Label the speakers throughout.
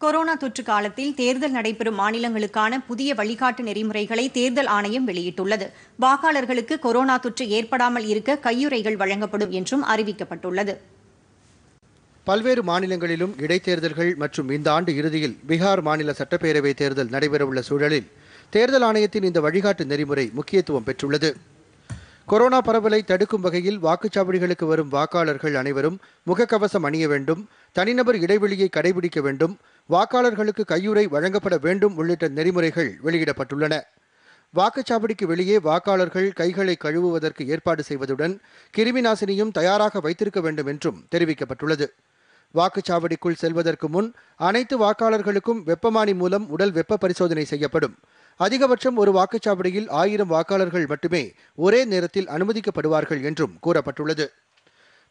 Speaker 1: Corona தொற்று காலத்தில் தேர்தல் நடைபெறும் மாநிலங்களுக்கான புதிய வழிகாட்டு நெறிமுறைகளை தேர்தல் ஆணையம் வெளியிட்டுள்ளது. வாக்காளர்களுக்கு கொரோனா தொற்று ஏற்படாமல் இருக்க கையுறைகள் வழங்கப்படும் என்றும் அறிவிக்கப்பட்டுள்ளது.
Speaker 2: பல்வேறு மாநிலங்களிலும் இடைத்தேர்தல்கள் மற்றும் இந்த ஆண்டு இறுதியில் பீகார் மாநில சட்டப்பேரவை தேர்தல் நடைபெறவுள்ள சூழலில் தேர்தல் ஆணையத்தின் இந்த வழிகாட்டு நெறிமுறை முக்கியத்துவம் பெற்றுள்ளது. கொரோனா பரவலை தடுக்கும் வகையில் வாக்குச்சாவடிகளுக்கு வரும் வாக்காளர்கள் அனைவரும் முகக்கவசம் அணிய வேண்டும் தனிநபர் இடைவெளியை கடைபிடிக்க வேண்டும் வாக்காளர்களுக்கு கையுறை வழங்கப்பட வேண்டும் உள்ளிட்ட நெறிமுறைகள் வெளியிடப்பட்டுள்ளன. வாக்குச்சாவடிக்கு வெளியே வாக்காளர்கள் கைகளை கழுவுவதற்கு ஏற்பாடு செய்வதுடன் கிருமி நாசினியும் தயாராக வைத்திருக்க வேண்டும் என்றும் தெரிவிக்கப்பட்டுள்ளது. வாக்குச்சாவடிக்குள் செல்வதற்கு முன் அனைத்து வாக்காளர்களுக்கும் வெப்பமானி மூலம் உடல் வெப்ப பரிசோதனை செய்யப்படும். அதிகபட்சம் ஒரு வாக்குச்சாவடியில் ஆயிரம் வாக்காளர்கள் மட்டுமே ஒரே நேரத்தில் அனுமதிக்கப்படுவார்கள் என்றும் கூறப்பட்டுள்ளது.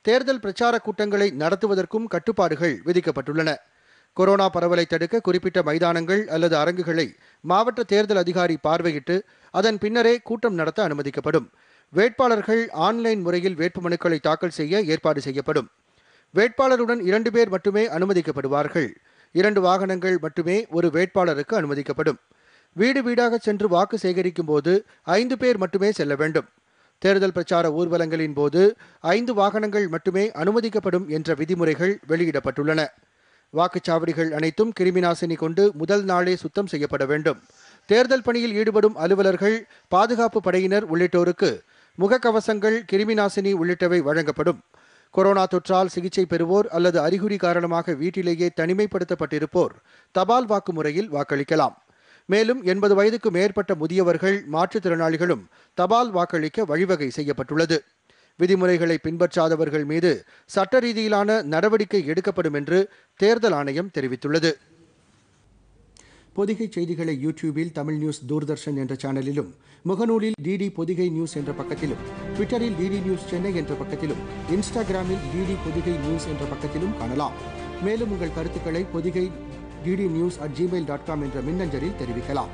Speaker 2: தேர்தல் பிரச்சார கூட்டங்களை நடத்துவதற்கும் கட்டுப்பாடுகள் விதிக்கப்பட்டுள்ளன. கொரோனா பரவலை தடுக்க குறிப்பிட்ட மைதானங்கள் அல்லது அரங்குகளை மாவட்ட தேர்தல் அதிகாரி பார்வையிட்டு அதன் பின்னரே கூட்டம் நடத்த அனுமதிக்கப்படும். வேட்பாளர்கள் ஆன்லைன் முறையில் வேட்புமனுக்களை தாக்கல் செய்ய ஏற்பாடு செய்யப்படும். வேட்பாளருடன் இரண்டு பேர் மட்டுமே அனுமதிக்கப்படுவார்கள். இரண்டு வாகனங்கள் மட்டுமே ஒரு வேட்பாளருக்கு அனுமதிக்கப்படும். வீடு வீடாக சென்று வாக்கு சேகரிக்கும் போது ஐந்து பேர் மட்டுமே செல்ல வேண்டும். தேர்தல் பிரச்சார ஊர்வலங்களின் போது ஐந்து வாகனங்கள் மட்டுமே அனுமதிக்கப்படும் என்ற விதிமுறைகள் வெளியிடப்பட்டுள்ளன. வாக்குச்சாவடிகள் அனைத்தும் கிருமிநாசினி கொண்டு முதல் நாளே சுத்தம் செய்யப்பட வேண்டும். தேர்தல் பணியில் ஈடுபடும் அலுவலர்கள் பாதுகாப்பு படையினர் உள்ளிட்டோருக்கு முகக்கவசங்கள் கிருமிநாசினி உள்ளிட்டவை வழங்கப்படும். கொரோனா தொற்றால் சிகிச்சை பெறுவோர் அல்லது அறிகுறி காரணமாக வீட்டிலேயே தனிமைப்படுத்தப்பட்டிருப்போர் தபால் வாக்கு முறையில் வாக்களிக்கலாம். மேலும் எண்பது வயதுக்கு மேற்பட்ட முதியவர்கள் மாற்றுத்திறனாளிகளும் தபால் வாக்களிக்க வழிவகை செய்யப்பட்டுள்ளது. விதிமுறைகளை பின்பற்றாதவர்கள் மீது சட்ட ரீதியிலான நடவடிக்கை எடுக்கப்படும் என்று தேர்தல் ஆணையம் தெரிவித்துள்ளது. பொதிகை செய்திகளை யூடியூபில் தமிழ் நியூஸ் தூர்தர்ஷன் என்ற சேனலிலும் முகநூலில் டிடி பொதிகை நியூஸ் என்ற பக்கத்திலும் ட்விட்டரில் டிடி நியூஸ் சென்னை என்ற பக்கத்திலும் இன்ஸ்டாகிராமில் டிடி பொதிகை நியூஸ் என்ற பக்கத்திலும் காணலாம். மேலும் உங்கள் கருத்துக்களை Podhigai DD news at Gmail dot com என்ற மின்னஞ்சலில் தெரிவிக்கலாம்.